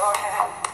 your hand.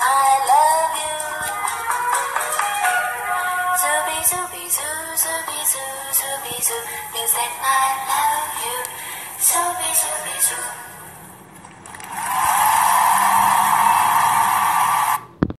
I love you. Zoo, zoo, zoo, means that I love you. Zooby, zooby, zoo.